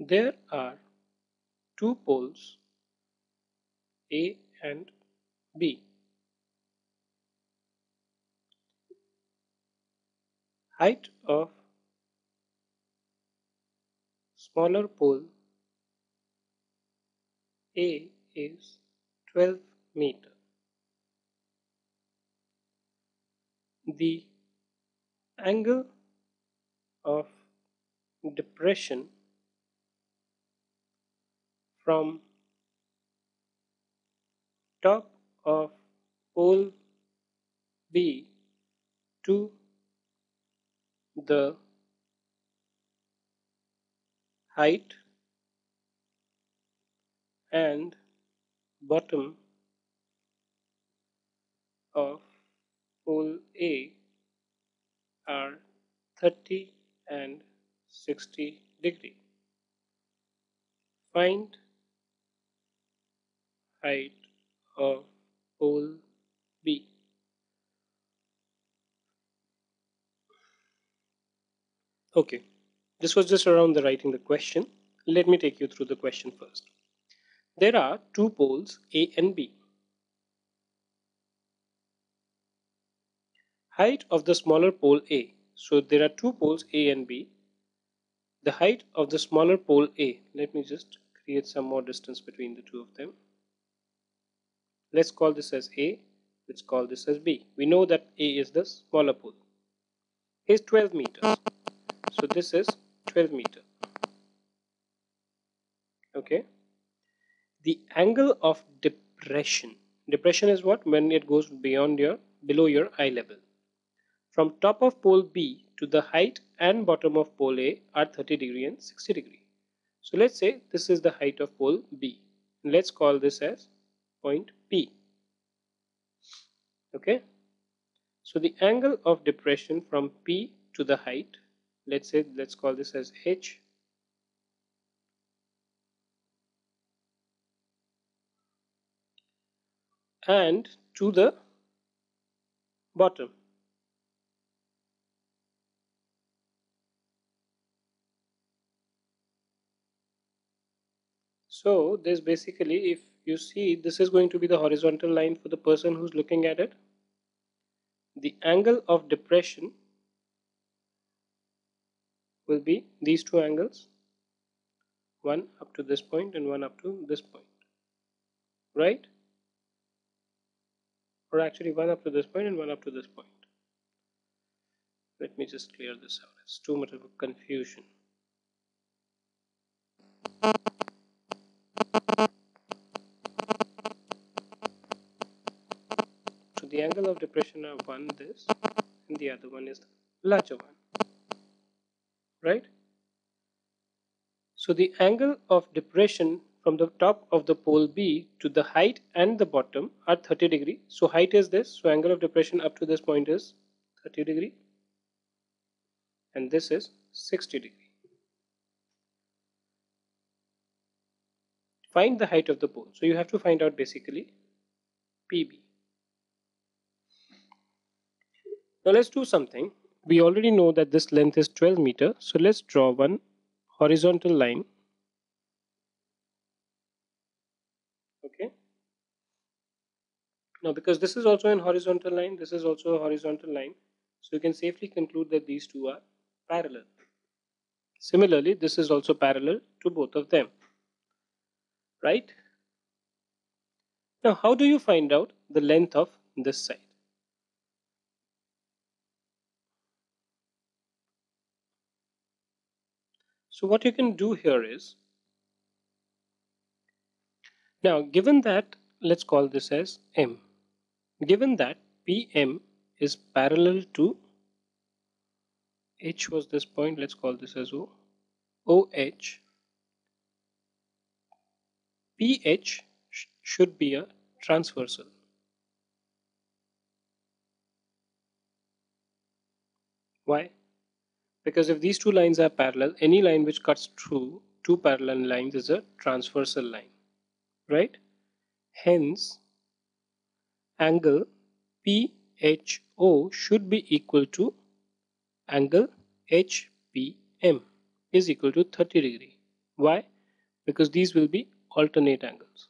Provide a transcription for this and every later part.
There are two poles A and B. Height of smaller pole A is 12 meter. The angle of depression from top of pole B to the height and bottom of pole A are 30 and 60 degree. Find height of pole B. Okay, this was just around the writing the question. Let me take you through the question first. There are two poles A and B. Height of the smaller pole A. So there are two poles A and B. The height of the smaller pole A. Let me just create some more distance between the two of them. Let's call this as A. Let's call this as B. We know that A is the smaller pole. Is 12 meters. So this is 12 meter. Okay. The angle of depression. Depression is what? When it goes beyond your, below your eye level. From top of pole B to the height and bottom of pole A are 30 degree and 60 degree. So let's say this is the height of pole B. Let's call this as point P. Okay. So the angle of depression from P to the height, let's say, let's call this as H. And to the bottom. So this basically if you see this is going to be the horizontal line for the person who's looking at it. The angle of depression will be these two angles one up to this point and one up to this point right? Or actually one up to this point and one up to this point. Let me just clear this out. It's too much of a confusion angle of depression of one this and the other one is the larger one. Right? So the angle of depression from the top of the pole B to the height and the bottom are 30 degree. So height is this. So angle of depression up to this point is 30 degree. And this is 60 degree. Find the height of the pole. So you have to find out basically PB Now let's do something. We already know that this length is 12 meter. So let's draw one horizontal line. Okay. Now because this is also an horizontal line, this is also a horizontal line. So you can safely conclude that these two are parallel. Similarly, this is also parallel to both of them. Right? Now how do you find out the length of this side? So what you can do here is, now given that, let's call this as M. Given that PM is parallel to H was this point, let's call this as O, OH, PH sh should be a transversal. Why? Because if these two lines are parallel any line which cuts through two parallel lines is a transversal line right hence angle PHO should be equal to angle HPM is equal to 30 degree Why? Because these will be alternate angles.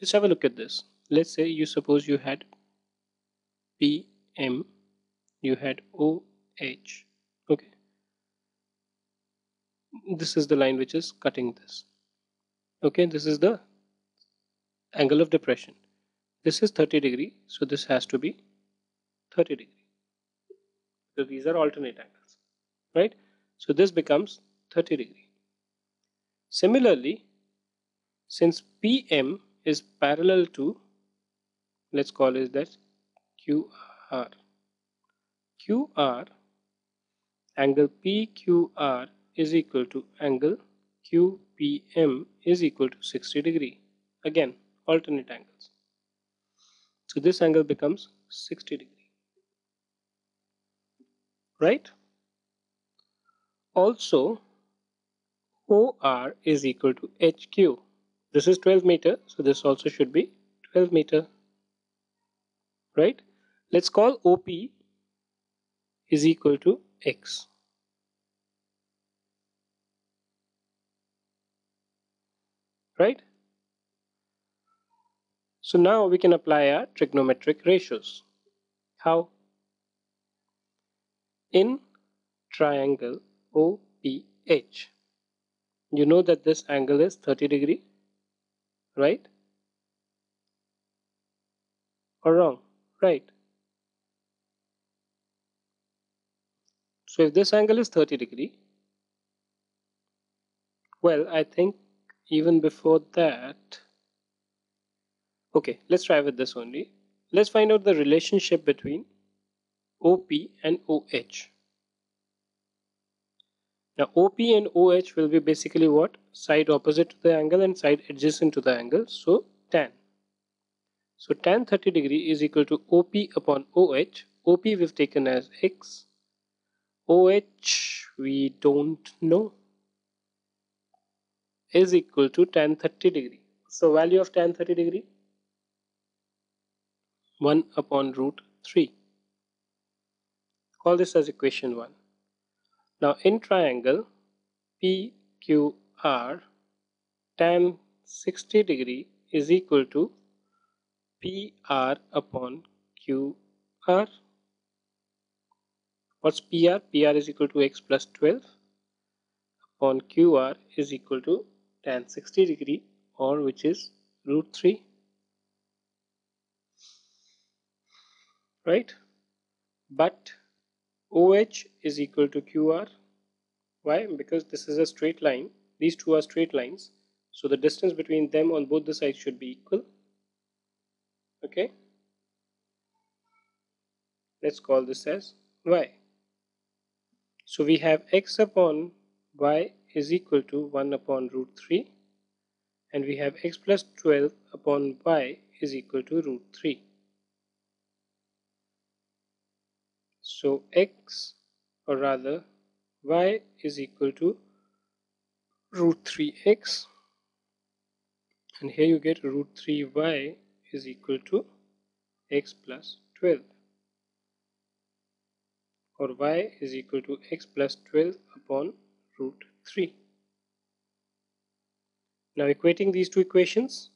Just have a look at this. Let's say you suppose you had PM, you had OH. Okay. This is the line which is cutting this. Okay, this is the angle of depression. This is 30 degree, so this has to be 30 degree. So these are alternate angles, right? So this becomes 30 degree. Similarly, since PM is parallel to, let's call it that QR. QR, angle PQR is equal to angle QPM is equal to 60 degree. Again, alternate angles. So this angle becomes 60 degree. Right? Also, OR is equal to HQ. This is 12 meter, so this also should be 12 meter. Right? Let's call OP is equal to X. Right? So now we can apply our trigonometric ratios. How? In triangle OPH, you know that this angle is 30 degree, right? Or wrong? Right. So if this angle is 30 degree, well, I think even before that, okay, let's try with this only. Let's find out the relationship between OP and OH. Now OP and OH will be basically what? Side opposite to the angle and side adjacent to the angle. So tan. So tan 30 degree is equal to OP upon OH. OP we've taken as X. OH we don't know is equal to tan 30 degree. So value of tan 30 degree 1 upon root 3. Call this as equation 1. Now in triangle PQR tan 60 degree is equal to PR upon QR. What's PR? PR is equal to x plus 12 upon QR is equal to tan 60 degree or which is root 3. Right? But OH is equal to QR. Why? Because this is a straight line. These two are straight lines. So the distance between them on both the sides should be equal. Okay. Let's call this as Y. So we have x upon y is equal to 1 upon root 3 and we have x plus 12 upon y is equal to root 3. So x or rather y is equal to root 3x and here you get root 3y is equal to x plus 12 or y is equal to x plus 12 upon root 3. Now equating these two equations,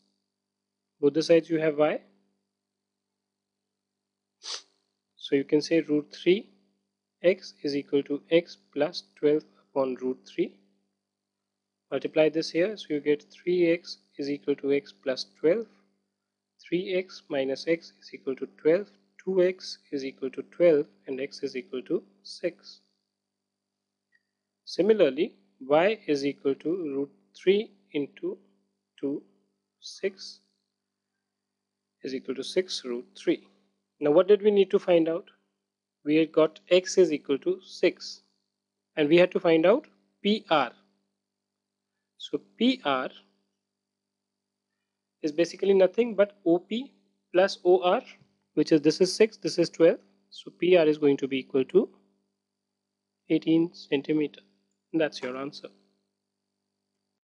both the sides you have y So you can say root 3 x is equal to x plus 12 upon root 3. Multiply this here, so you get 3x is equal to x plus 12. 3x minus x is equal to 12. 2x is equal to 12 and x is equal to 6. Similarly, y is equal to root 3 into 2, 6 is equal to 6 root 3. Now what did we need to find out? We had got x is equal to 6 and we had to find out PR. So PR is basically nothing but OP plus OR which is this is 6 this is 12 so PR is going to be equal to 18 centimeter. That's your answer